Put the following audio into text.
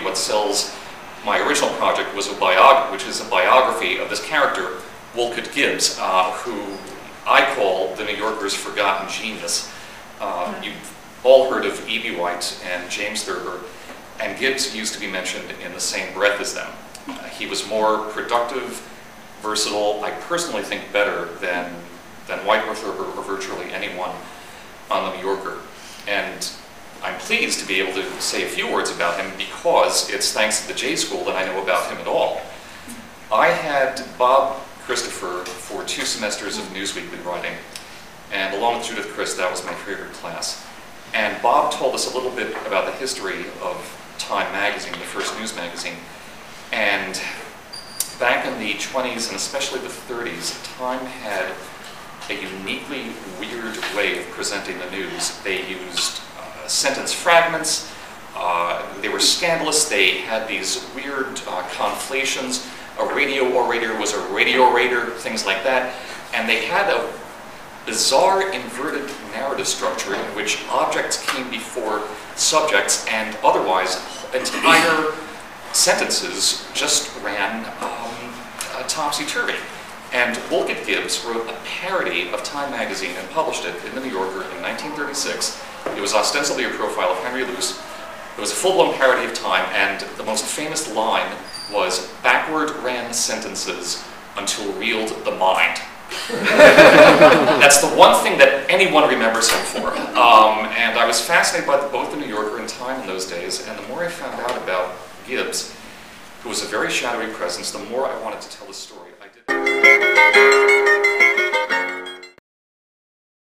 Lascelles, my original project was a biog, which is a biography of this character, Wolcott Gibbs, uh, who I call the New Yorker's forgotten genius. Uh, You've all heard of E.B. White and James Thurber, and Gibbs used to be mentioned in the same breath as them. Uh, he was more productive, versatile, I personally think better than, than White or Thurber or virtually anyone on the New Yorker. And pleased to be able to say a few words about him because it's thanks to the J School that I know about him at all. I had Bob Christopher for two semesters of Newsweekly writing, and along with Judith Crist, that was my favorite class. And Bob told us a little bit about the history of Time magazine, the first news magazine. And back in the 20s and especially the 30s, Time had a uniquely weird way of presenting the news. They used sentence fragments, uh, they were scandalous, they had these weird uh, conflations. A radio orator was a radiorator, things like that. And they had a bizarre inverted narrative structure in which objects came before subjects and otherwise entire sentences just ran um, uh, topsy-turvy. And Wolcott Gibbs wrote a parody of Time magazine and published it in the New Yorker in 1936. It was ostensibly a profile of Henry Luce. It was a full-blown parody of Time, and the most famous line was, backward ran sentences until reeled the mind. That's the one thing that anyone remembers him for. Um, and I was fascinated by both the New Yorker and Time in those days, and the more I found out about Gibbs, who was a very shadowy presence, the more I wanted to tell the story. I did.